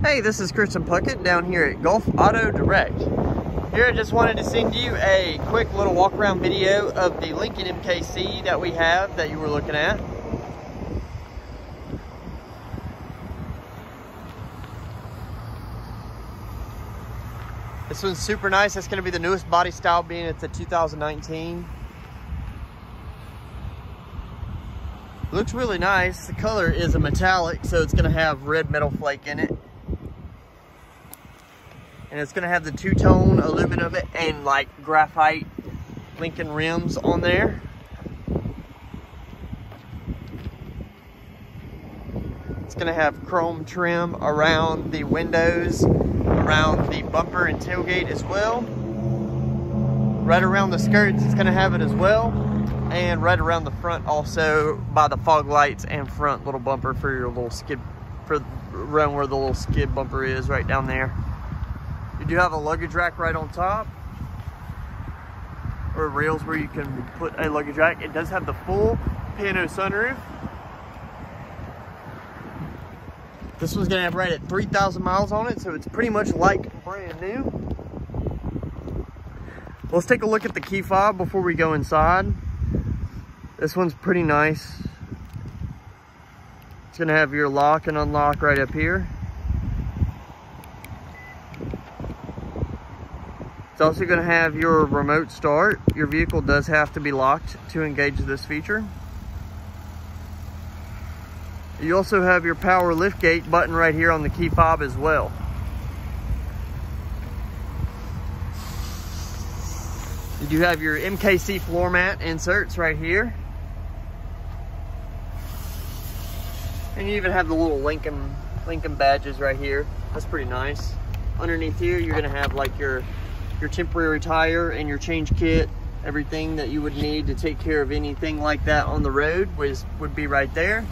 Hey, this is Krystian Puckett down here at Gulf Auto Direct. Here I just wanted to send you a quick little walk around video of the Lincoln MKC that we have that you were looking at. This one's super nice. That's going to be the newest body style being it's a 2019. Looks really nice. The color is a metallic, so it's going to have red metal flake in it. And it's to have the two-tone aluminum and like graphite Lincoln rims on there. It's to have chrome trim around the windows around the bumper and tailgate as well. Right around the skirts, it's gonna have it as well. And right around the front also by the fog lights and front little bumper for your little skid, for around where the little skid bumper is right down there. You do have a luggage rack right on top or rails where you can put a luggage rack. It does have the full pano sunroof This one's gonna have right at 3,000 miles on it, so it's pretty much like brand new. Let's take a look at the key fob before we go inside. This one's pretty nice. It's gonna have your lock and unlock right up here. It's also gonna have your remote start. Your vehicle does have to be locked to engage this feature. You also have your power lift gate button right here on the key fob as well. You do have your MKC floor mat inserts right here. And you even have the little Lincoln Lincoln badges right here. That's pretty nice. Underneath here, you're gonna have like your your temporary tire and your change kit, everything that you would need to take care of anything like that on the road was would be right there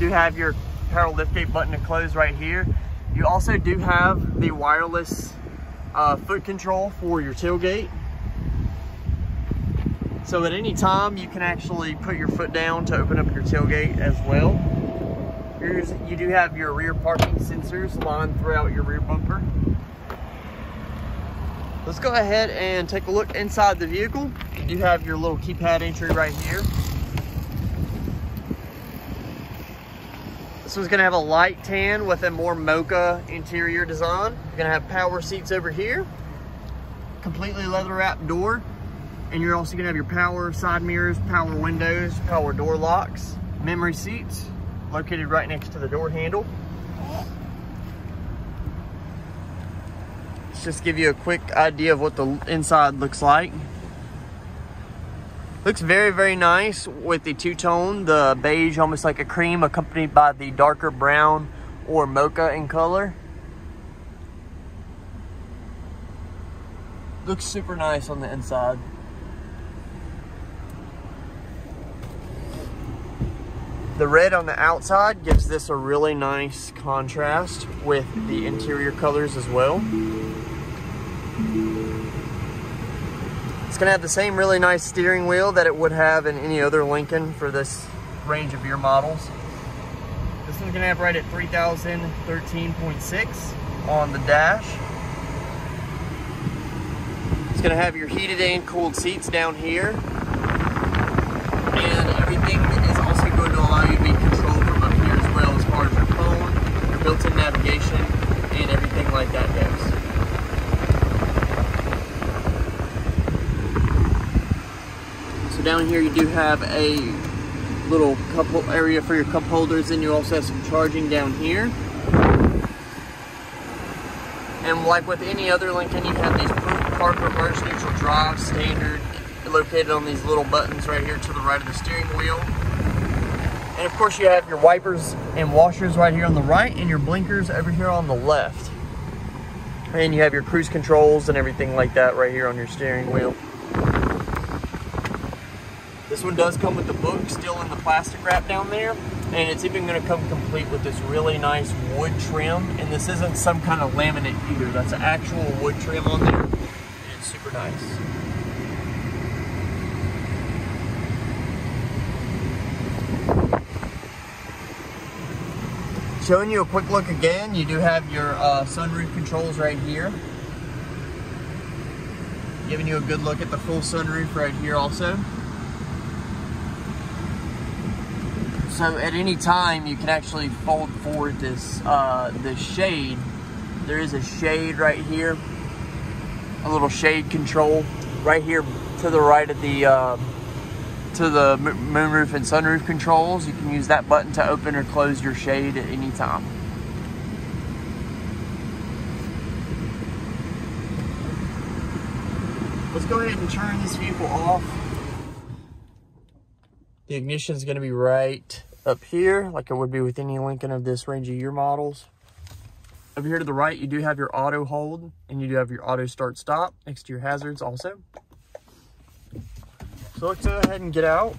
do have your power liftgate button to close right here. You also do have the wireless uh, foot control for your tailgate. So at any time you can actually put your foot down to open up your tailgate as well. Here's, you do have your rear parking sensors lined throughout your rear bumper. Let's go ahead and take a look inside the vehicle. You have your little keypad entry right here. This one's gonna have a light tan with a more mocha interior design. You're gonna have power seats over here, completely leather wrapped door, and you're also gonna have your power side mirrors, power windows, power door locks, memory seats, located right next to the door handle. Let's just give you a quick idea of what the inside looks like. Looks very, very nice with the two-tone, the beige, almost like a cream, accompanied by the darker brown or mocha in color. Looks super nice on the inside. The red on the outside gives this a really nice contrast with the interior colors as well. Gonna have the same really nice steering wheel that it would have in any other Lincoln for this range of your models. This one's gonna have right at 3013.6 on the dash. It's gonna have your heated and cooled seats down here. And everything is also going to allow you to be controlled from up here as well as far as your phone, your built-in navigation, and everything like that goes. So down here you do have a little cup area for your cup holders and you also have some charging down here. And like with any other Lincoln, you have these park reverse neutral drive standard located on these little buttons right here to the right of the steering wheel. And of course you have your wipers and washers right here on the right and your blinkers over here on the left. And you have your cruise controls and everything like that right here on your steering wheel. This one does come with the book still in the plastic wrap down there. And it's even gonna come complete with this really nice wood trim. And this isn't some kind of laminate either. That's actual wood trim on there. And it's super nice. Showing you a quick look again, you do have your uh, sunroof controls right here. Giving you a good look at the full sunroof right here also. So at any time, you can actually fold forward this, uh, this shade. There is a shade right here, a little shade control right here to the right of the uh, to the moonroof and sunroof controls. You can use that button to open or close your shade at any time. Let's go ahead and turn this vehicle off. The ignition is going to be right up here, like it would be with any Lincoln of this range of year models. Over here to the right, you do have your auto hold, and you do have your auto start stop next to your hazards also. So let's go ahead and get out.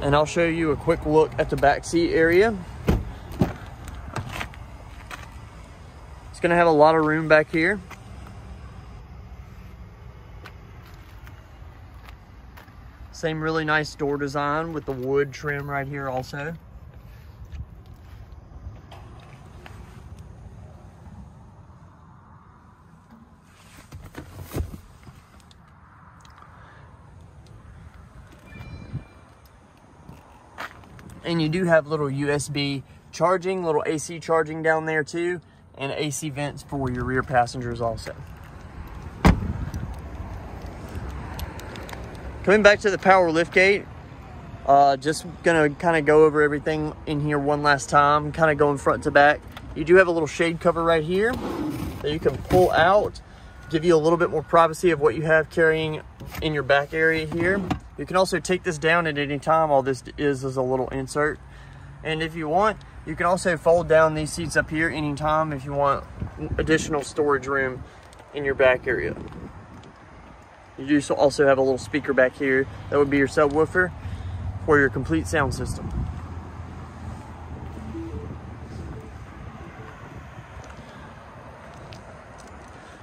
And I'll show you a quick look at the back seat area. It's gonna have a lot of room back here. Same really nice door design with the wood trim right here also. And you do have little USB charging, little AC charging down there too, and AC vents for your rear passengers also. Coming back to the power lift gate, uh, just gonna kind of go over everything in here one last time, kind of going front to back. You do have a little shade cover right here that you can pull out, give you a little bit more privacy of what you have carrying in your back area here. You can also take this down at any time. All this is is a little insert. And if you want, you can also fold down these seats up here anytime if you want additional storage room in your back area. You do also have a little speaker back here. That would be your subwoofer for your complete sound system.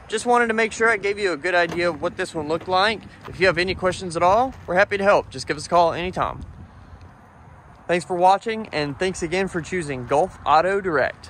Just wanted to make sure I gave you a good idea of what this one looked like. If you have any questions at all, we're happy to help. Just give us a call anytime. Thanks for watching, and thanks again for choosing Gulf Auto Direct.